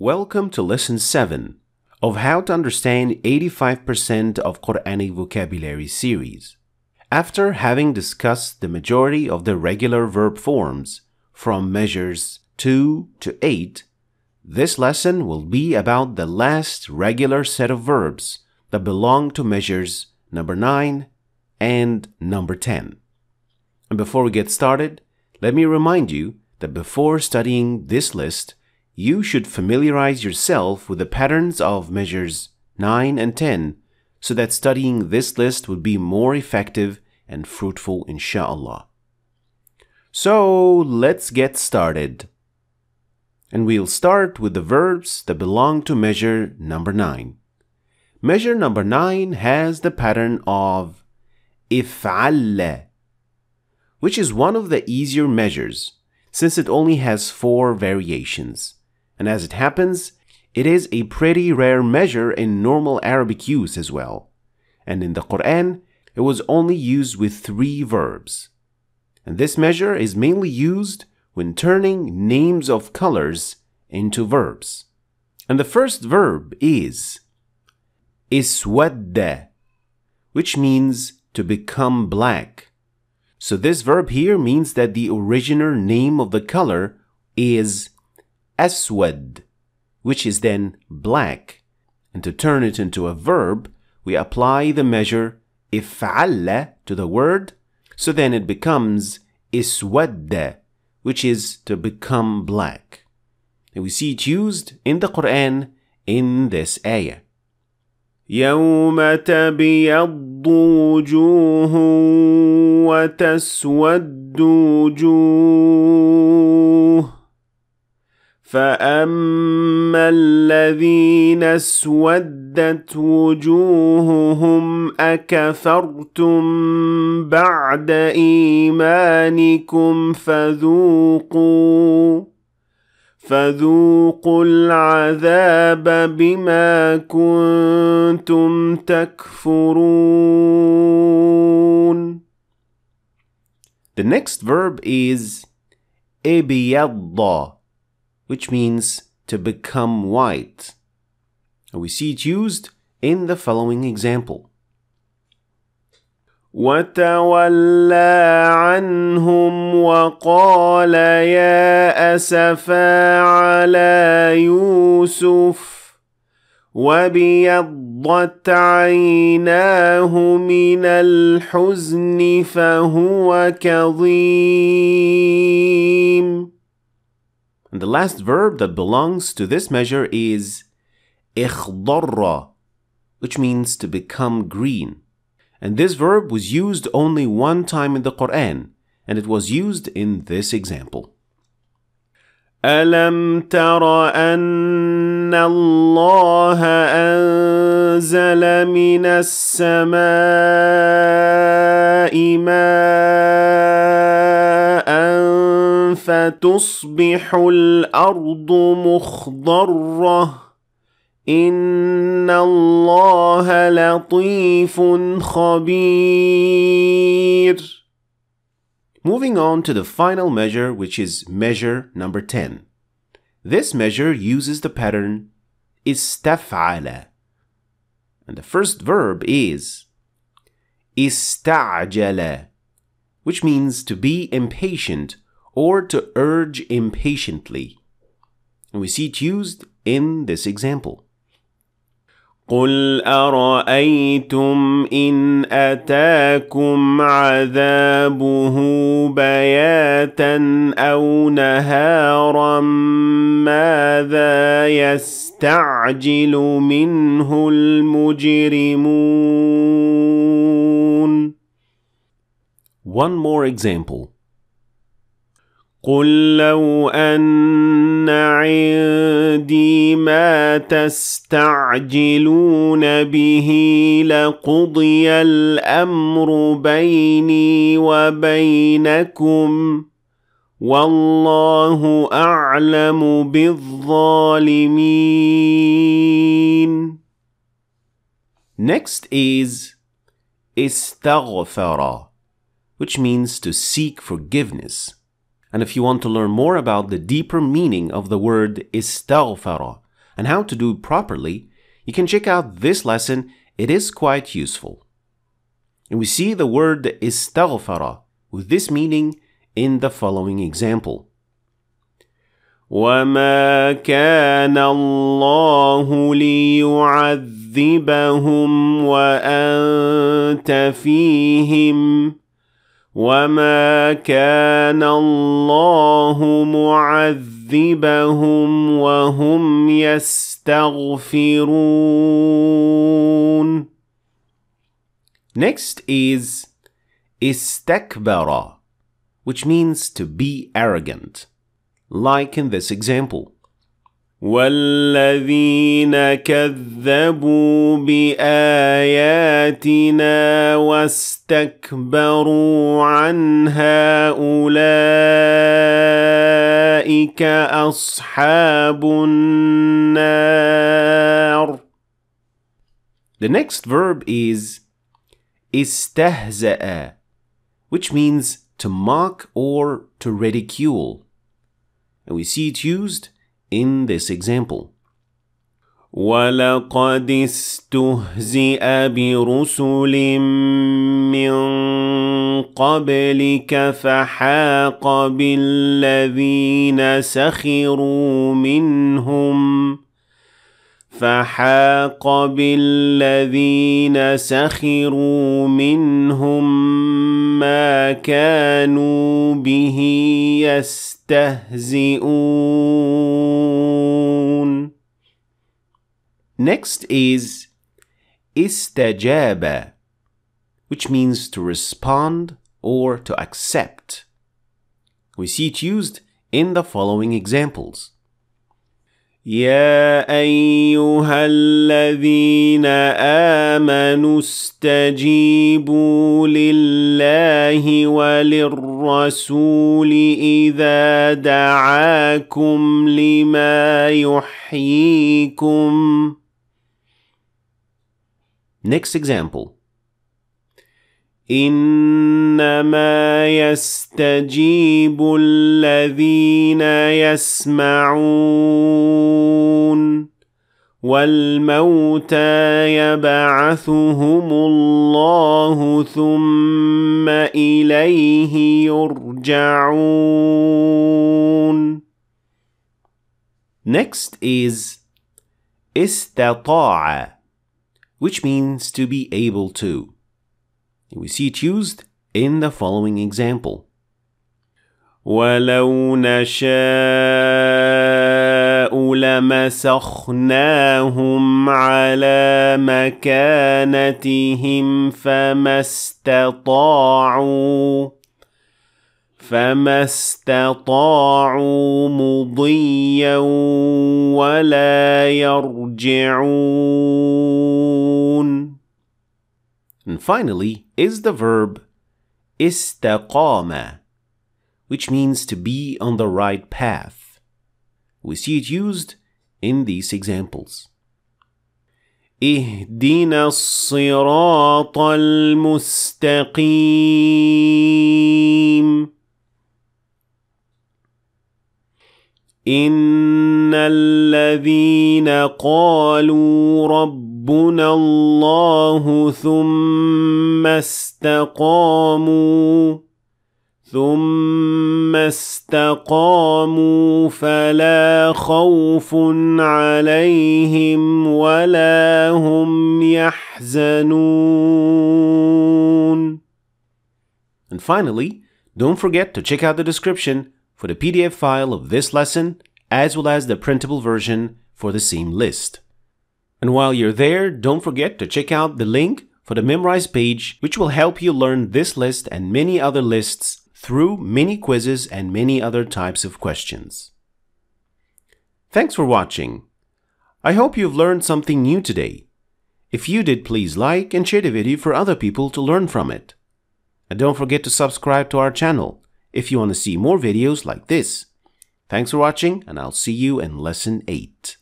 Welcome to Lesson 7 of How to Understand 85% of Quranic Vocabulary series. After having discussed the majority of the regular verb forms from measures 2 to 8, this lesson will be about the last regular set of verbs that belong to measures number 9 and number 10. And before we get started, let me remind you that before studying this list, you should familiarize yourself with the patterns of measures 9 and 10 so that studying this list would be more effective and fruitful, inshallah. So let's get started. And we'll start with the verbs that belong to measure number 9. Measure number 9 has the pattern of if'alla, which is one of the easier measures since it only has four variations. And as it happens, it is a pretty rare measure in normal Arabic use as well. And in the Quran, it was only used with three verbs. And this measure is mainly used when turning names of colors into verbs. And the first verb is iswadda, which means to become black. So this verb here means that the original name of the color is aswad, which is then black. And to turn it into a verb, we apply the measure if'alla to the word, so then it becomes iswadda, which is to become black. And we see it used in the Quran in this ayah. يوم تبيض وجوه وتسود وجوه فاما الذين اسودت وجوههم اكفرتم بعد ايمانكم فذوقوا فذوقوا العذاب بما كنتم تكفرون. The next verb is إبيض. which means to become white. And we see it used in the following example. وتولى عنهم وقال يا اسفا على يوسف وابيضت عيناه من الحزن فهو كظيم And the last verb that belongs to this measure is إخضر, which means to become green. And this verb was used only one time in the Quran, and it was used in this example. ألم تر أن الله أنزل من السماء ماء فتصبح الأرض مخضرة إن الله لطيف خبير Moving on to the final measure, which is measure number 10. This measure uses the pattern istaf'ala. And the first verb is ista'jala, which means to be impatient or to urge impatiently. And we see it used in this example. قل ارايتم ان اتاكم عذابه بياتا أو نهارا ماذا يستعجل منه المجرمون One more example. قل لو ان عندي ما تستعجلون به لقضي الامر بيني وبينكم والله اعلم بالظالمين Next is استغفر, which means to seek forgiveness. And if you want to learn more about the deeper meaning of the word istaghfara, and how to do it properly, you can check out this lesson. It is quite useful. And we see the word istaghfara with this meaning in the following example. وما كان الله ليعذبهم وانت فيهم وما كان الله معذبهم وهم يستغفرون Next is istakbara, which means to be arrogant, like in this example. والذين كذبوا باياتنا واستكبروا عنها اولئك اصحاب النار The next verb is istahza'a, which means to mock or to ridicule. And we see it used in this example. ولقد استهزئ برسل من قبلك فحاق بالذين سخروا منهم فحاق بالذين سخروا منهم ما كانوا به يستهزئون Next is istajaba, which means to respond or to accept. We see it used in the following examples. يا ايها الذين امنوا استجيبوا لله وللرسول اذا دعاكم لما يحييكم Next example. إنما يستجيب الذين يسمعون والموتى يبعثهم الله ثم إليه يرجعون Next is istata'a, which means to be able to. We see it used in the following example. ولو نشاء لمسخناهم على مكانتهم فما استطاعوا فما استطاعوا مضيا ولا يرجعون And finally is the verb istaqama, which means to be on the right path. We see it used in these examples. اهدنا الصراط المستقيم ان الذين قالوا ربنا الله ثم استقاموا ثم استقاموا فلا خوف عليهم ولا هم يحزنون. And finally, don't forget to check out the description. For the PDF file of this lesson as well as the printable version for the same list. And while you're there, don't forget to check out the link for the Memrise page, which will help you learn this list and many other lists through mini quizzes and many other types of questions. Thanks for watching. I hope you've learned something new today. If you did, please like and share the video for other people to learn from it. And don't forget to subscribe to our channel if you want to see more videos like this. Thanks for watching and I'll see you in lesson 8.